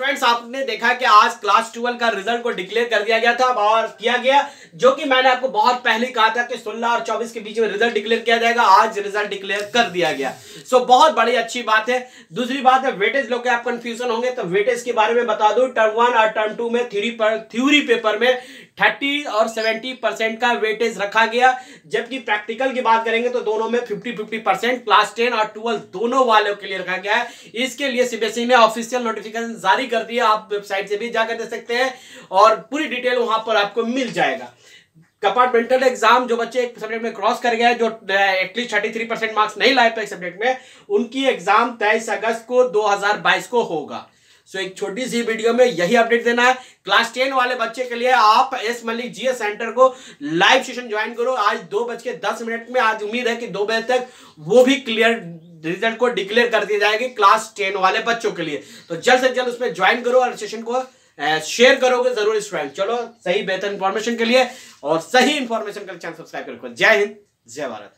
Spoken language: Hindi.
फ्रेंड्स आपने देखा कि आज क्लास ट्वेल्व का रिज़ल्ट को डिक्लेयर कर दिया गया था और किया गया, जो कि मैंने आपको बहुत पहले कहा था कि 16 और 24 के बीच में रिज़ल्ट डिक्लेयर किया जाएगा, आज रिज़ल्ट डिक्लेयर कर दिया गया। सो so, बहुत बड़ी अच्छी बात है। दूसरी बात है वेटेज लोग आप कंफ्यूजन होंगे तो वेटेज के बारे में बता दू टर्म वन और टर्म टू में थ्री पर थ्योरी पेपर में थर्टी और सेवेंटी परसेंट का वेटेज रखा गया। जबकि प्रैक्टिकल की बात करेंगे तो दोनों में fifty fifty percent class ten और ट्वेल्व दोनों वालों के लिए रखा गया है। इसके लिए सीबीएसई ने ऑफिशियल नोटिफिकेशन जारी कर दिया आप वेबसाइट से भी जाकर दे सकते हैं और पूरी डिटेल वहाँ पर आपको मिल जाएगा। कंपार्टमेंटल एग्ज़ाम जो बच्चे एक सब्जेक्ट में क्रॉस कर गए जो at least thirty three percent marks नहीं लाए थे सब्जेक्ट में, उनकी एग्ज़ाम तेईस अगस्त को 2022 को होगा। सो एक छोटी सी वीडियो में यही अपडेट देना है। क्लास टेन वाले बच्चे के लिए आप एस मलिक जीएस सेंटर को लाइव सेशन ज्वाइन करो। आज दो बज के दस मिनट में, आज उम्मीद है कि दो बजे तक वो भी क्लियर रिज़ल्ट को डिक्लेयर कर दी जाएगी क्लास टेन वाले बच्चों के लिए। तो जल्द से जल्द उसमें ज्वाइन करो और सेशन को शेयर करोगे, ज़रूर इस फ्रेंड चलो, सही बेहतर इंफॉर्मेशन के लिए और सही इंफॉर्मेशन के लिए चैनल सब्सक्राइब करो। जय हिंद, जय भारत।